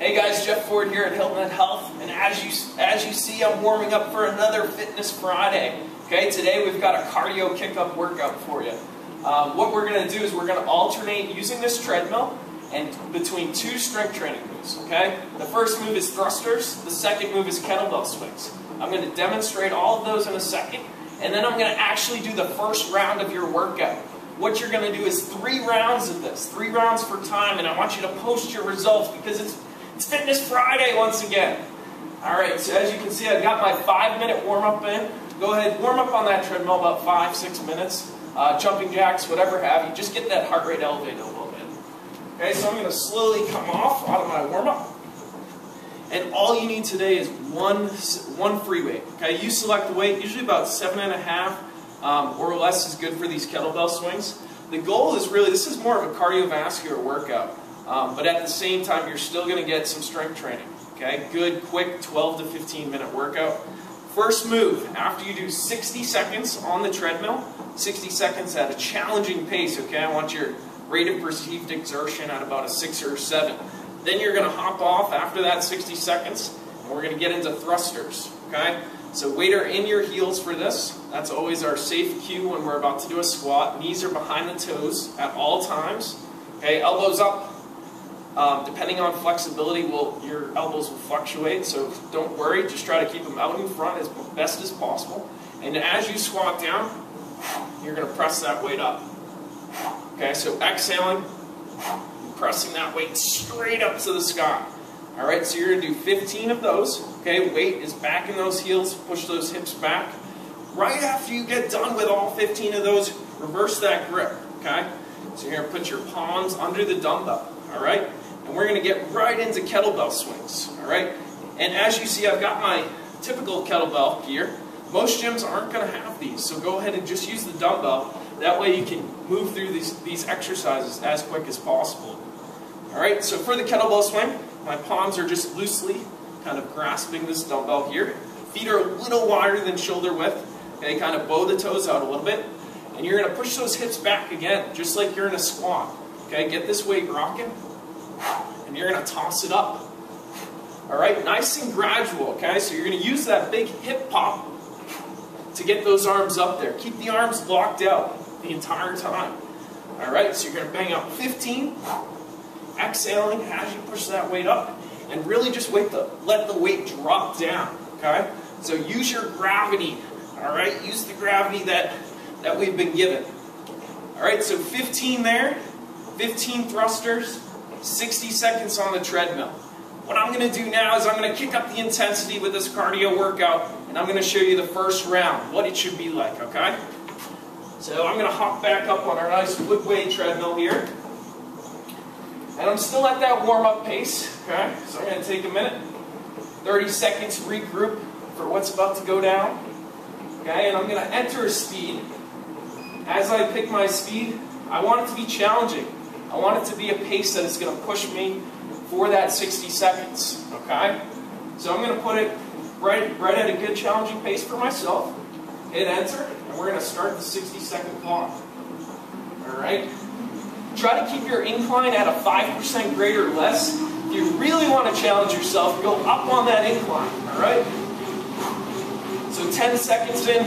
Hey guys, Jeff Ford here at Hilton Head Health, and as you as you see, I'm warming up for another Fitness Friday. Okay, today we've got a cardio kick-up workout for you. Um, what we're going to do is we're going to alternate using this treadmill and between two strength training moves. Okay, the first move is thrusters. The second move is kettlebell swings. I'm going to demonstrate all of those in a second, and then I'm going to actually do the first round of your workout what you're going to do is three rounds of this, three rounds for time, and I want you to post your results because it's, it's Fitness Friday once again. All right, so as you can see, I've got my five-minute warm-up in. Go ahead, warm up on that treadmill about five, six minutes. Uh, jumping jacks, whatever have you. Just get that heart rate elevated a little bit. Okay, so I'm going to slowly come off out of my warm-up. And all you need today is one, one free weight. Okay, you select the weight, usually about seven and a half um, or less is good for these kettlebell swings. The goal is really, this is more of a cardiovascular workout, um, but at the same time, you're still going to get some strength training. Okay, good, quick 12 to 15 minute workout. First move, after you do 60 seconds on the treadmill, 60 seconds at a challenging pace, okay? I want your rate of perceived exertion at about a 6 or 7. Then you're going to hop off after that 60 seconds, and we're going to get into thrusters, okay? So weight are in your heels for this. That's always our safe cue when we're about to do a squat. Knees are behind the toes at all times. Okay, elbows up. Um, depending on flexibility, will your elbows will fluctuate, so don't worry. Just try to keep them out in front as best as possible. And as you squat down, you're going to press that weight up. Okay, so exhaling, pressing that weight straight up to the sky. All right, so you're going to do 15 of those. Okay, weight is back in those heels, push those hips back. Right after you get done with all 15 of those, reverse that grip. Okay, so you're going to put your palms under the dumbbell. All right, and we're going to get right into kettlebell swings. All right, and as you see, I've got my typical kettlebell gear. Most gyms aren't going to have these, so go ahead and just use the dumbbell. That way you can move through these, these exercises as quick as possible. All right, so for the kettlebell swing, my palms are just loosely kind of grasping this dumbbell here. Feet are a little wider than shoulder width. Okay, kind of bow the toes out a little bit. And you're going to push those hips back again, just like you're in a squat. Okay, get this weight rocking. And you're going to toss it up. All right, nice and gradual. Okay, so you're going to use that big hip pop to get those arms up there. Keep the arms locked out the entire time. All right, so you're going to bang out 15 exhaling as you push that weight up, and really just wait the, let the weight drop down, okay? So use your gravity, all right? Use the gravity that, that we've been given. All right, so 15 there, 15 thrusters, 60 seconds on the treadmill. What I'm going to do now is I'm going to kick up the intensity with this cardio workout, and I'm going to show you the first round, what it should be like, okay? So I'm going to hop back up on our nice Woodway treadmill here. And I'm still at that warm-up pace, okay? So I'm going to take a minute, 30 seconds regroup for what's about to go down. Okay, and I'm going to enter a speed. As I pick my speed, I want it to be challenging. I want it to be a pace that is going to push me for that 60 seconds, okay? So I'm going to put it right, right at a good challenging pace for myself. Hit enter, and we're going to start the 60 second clock. All right? Try to keep your incline at a 5% grade or less. If you really want to challenge yourself, go up on that incline, all right? So 10 seconds in,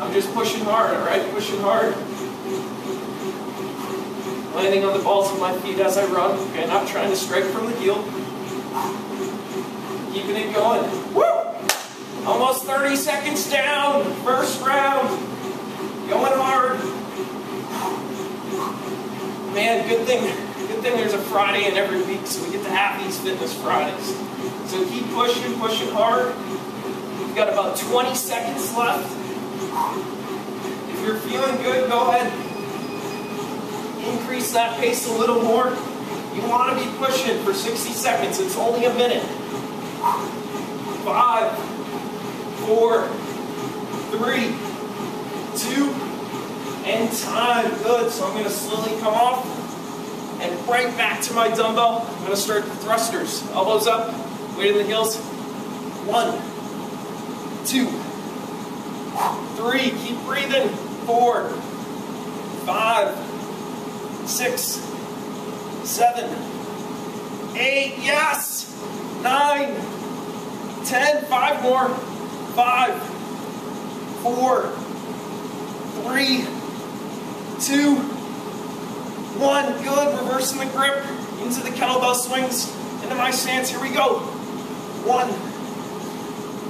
I'm just pushing hard, all right? Pushing hard. Landing on the balls of my feet as I run, okay? Not trying to strike from the heel. Keeping it going. Woo! Almost 30 seconds down. First round. Going hard man, good thing, good thing there's a Friday in every week, so we get to have these Fitness Fridays. So keep pushing, pushing hard. We've got about 20 seconds left. If you're feeling good, go ahead. Increase that pace a little more. You want to be pushing for 60 seconds. It's only a minute. Five, four, three, two, and time. Good. So I'm going to slowly come off and right back to my dumbbell. I'm going to start the thrusters. Elbows up, weight in the heels. One, two, three. Keep breathing. Four, five, six, seven, eight, yes, nine, ten, five more, five, four, three, two, one. Good. Reversing the grip into the kettlebell swings, into my stance. Here we go. One,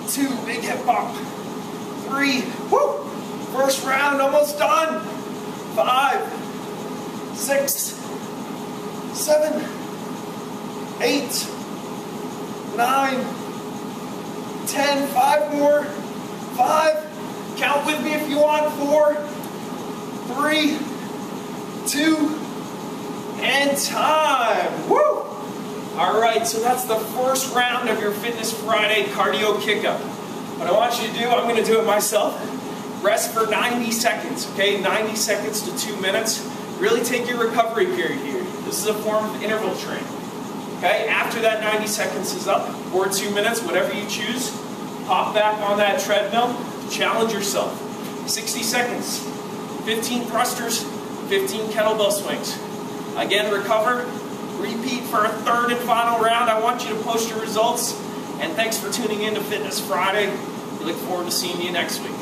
two, big hip hop. Three, woo. First round almost done. Five, six, seven, eight, nine, ten. Five more. Five. Count with me if you want. Four, three, two, and time. Woo! All right, so that's the first round of your Fitness Friday cardio kick-up. What I want you to do, I'm going to do it myself. Rest for 90 seconds, okay? 90 seconds to two minutes. Really take your recovery period here. This is a form of interval training. Okay, after that 90 seconds is up, or two minutes, whatever you choose, pop back on that treadmill, challenge yourself. 60 seconds, 15 thrusters, 15 kettlebell swings. Again, recover, repeat for a third and final round. I want you to post your results, and thanks for tuning in to Fitness Friday. We look forward to seeing you next week.